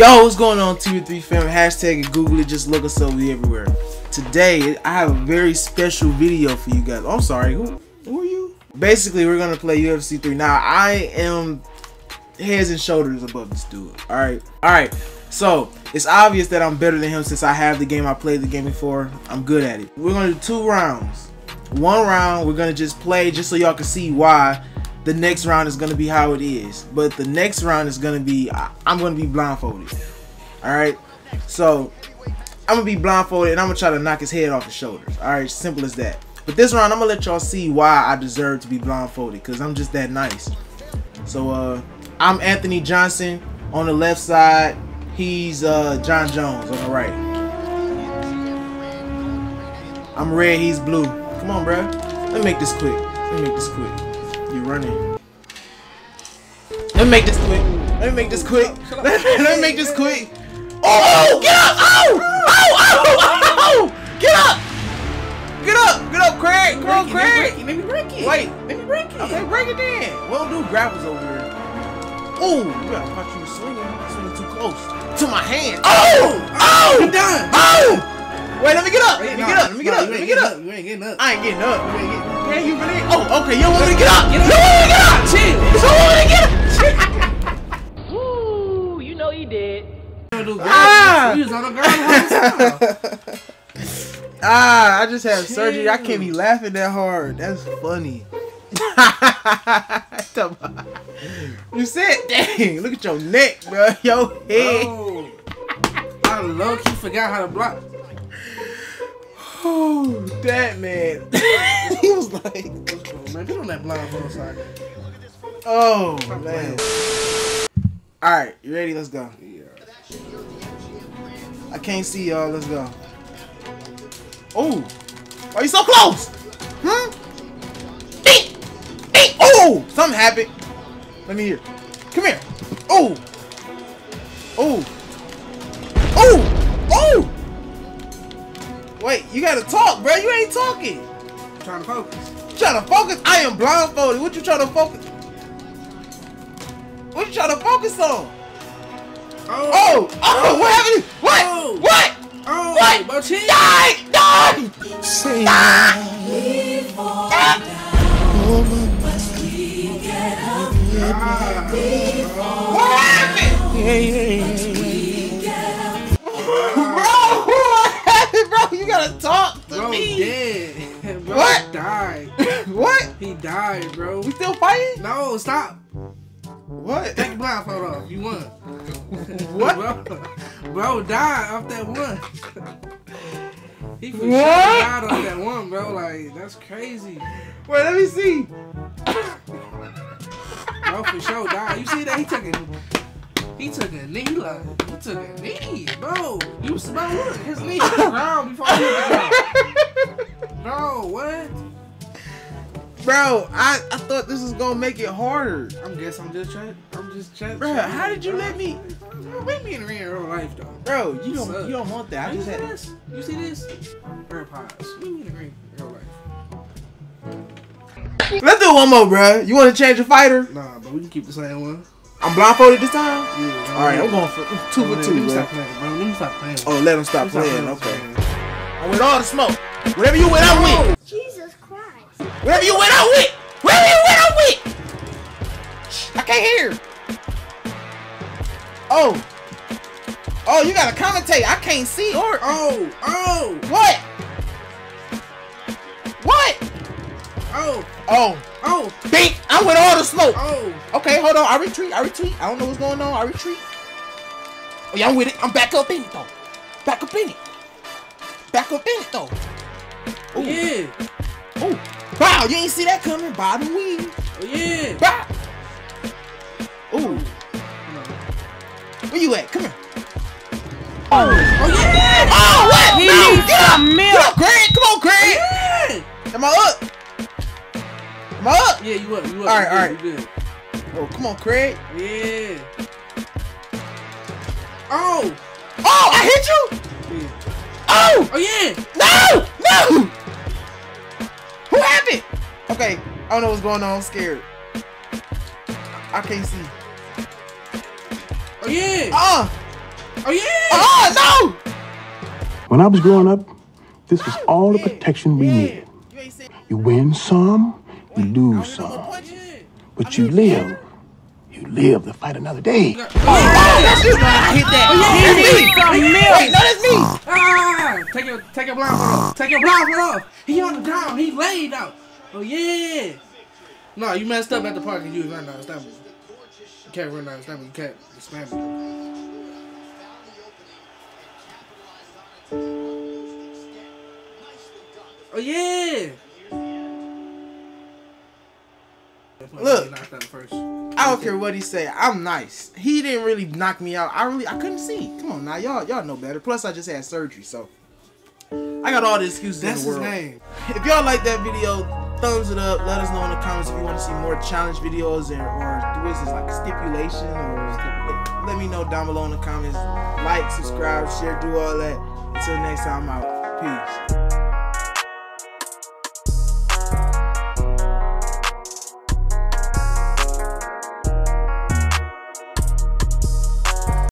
Yo, what's going on, TB3 fam? Hashtag Google it, just look us up everywhere. Today, I have a very special video for you guys. Oh, I'm sorry, who, who are you? Basically, we're gonna play UFC 3. Now, I am heads and shoulders above this dude. Alright, alright. So, it's obvious that I'm better than him since I have the game. I played the game before. I'm good at it. We're gonna do two rounds. One round, we're gonna just play just so y'all can see why the next round is gonna be how it is. But the next round is gonna be I'm gonna be blindfolded. Alright? So I'm gonna be blindfolded and I'm gonna try to knock his head off his shoulders. Alright, simple as that. But this round I'm gonna let y'all see why I deserve to be blindfolded, because I'm just that nice. So uh I'm Anthony Johnson on the left side. He's uh Jon Jones on the right. I'm red, he's blue. Come on, bro. Let me make this quick. Let me make this quick. You running. Let me make this quick. Let me make this quick. Let me make this quick. Oh, get up! Oh, oh! Oh! Oh! Oh! Get up! Get up! Get up, Craig! Come on, Craig! Let me break it. Wait. Let me break it. Okay, break it then. We don't do grapples over here. Oh, you gotta watch you swinging. Swinging too close to my hand. Oh! Oh! Ain't getting up. Ain't getting up. I ain't getting up. You ain't getting up. Can you really? Oh, okay. You don't want me to get up. You don't want me to get up. Chill. You don't want me to get up. Woo, you know you did. You do girl. Ah! You was on a girl the. Ah, I just had surgery. I can't be laughing that hard. That's funny. you said, dang, look at your neck, bro. Your head. Oh. I low key forgot how to block. Oh, that man. he was like, Man, get on that blindfold side. oh, man. All right, you ready? Let's go. Yeah. I can't see y'all. Let's go. Oh, why you so close? Hmm? Eat! Eat! Oh, something happened. Let me hear. Come here. Oh. Oh. Wait, you gotta talk, bro. You ain't talking. I'm trying to focus. You trying to focus? I am blindfolded. What you trying to focus? What you trying to focus on? Oh. oh. Oh, oh, what happened? What? Oh. What? Oh. What? Bro, chill. Die! Die! Die! Ah! Ah. What happened? Bro, bro? Gotta talk to Bro, me. dead. Bro, What? He died. What? He died, bro. We still fighting? No, stop. What? Take the blindfold off. You won. What? Bro, bro died off that one. he for sure died off that one, bro. Like, that's crazy. Wait, let me see. Bro, for sure died. You see that? He took a he took a knee. Like, he took a knee, bro. You was about what? His knee hit the ground before he hit the ground. Bro, what? Bro, I, I thought this was gonna make it harder. I'm guess I'm just trying. I'm just trying. Bro, how did you let me? Bro, we be in real life though. Bro, you don't up? you don't want that. I you just see had this? You see this? AirPods. We meet in real real life. Let's do one more, bro. You want to change a fighter? Nah, but we can keep the same one. I'm blindfolded this time. Yeah. All right, I'm going for two for me two, bro. stop playing, bro. Let me stop playing. Oh, let him stop Let me stop playing. playing. Okay. I with all the smoke. Whatever you with, I'm with. Jesus Christ. Whatever you with, I'm with. Whatever you with, I'm with. Shh, I can't hear. Oh. Oh, you gotta commentate. I can't see or Oh, oh, what? What? Oh, Oh, oh, beat. I went all the smoke. oh. Okay, hold on. I retreat. I retreat. I don't know what's going on. I retreat. Oh yeah, I'm with it. I'm back up in it though. Back up in it. Back up in it though. Ooh. Yeah. Ooh. Wow, you ain't see that coming. Bottom wing. Oh, yeah. Bow. Ooh. Where you at? Come here. Oh, oh yeah. Oh, what? He no, needs get up. milk. Get up, Craig. Come on, Craig. Yeah. Am I up? Am I up? Yeah, you up, you up. All right, you all right. good, You good. Oh, come on, Craig. Yeah. Oh. Oh, I hit you. Yeah. Oh, Oh, yeah. no, no. Who happened? Okay, I don't know what's going on. I'm scared. I can't see. Oh yeah. Ah! Oh yeah. Ah! No! When I was growing up, this was all the protection we needed. You ain't saying You win some, you lose some. But you live. You live to fight another day. Yeah. that's you. I hit that. Oh, yeah. Wait, no, that's me. Ah! Take your take your blindfold off. Take your blindfold off. He on the ground. He laid out. Oh yeah. No, you messed up at the park and you was running down Istanbul. You can't run down Istanbul. You can't spam it. Oh yeah. Look. Knocked out first. I don't care what he say. I'm nice. He didn't really knock me out. I really, I couldn't see. Come on now, y'all, y'all know better. Plus, I just had surgery, so I got all the excuses That's in the his world. name. If y'all like that video, thumbs it up. Let us know in the comments if you want to see more challenge videos and or what is this like stipulation or let me know down below in the comments. Like, subscribe, share, do all that. Until next time, I'm out. Peace.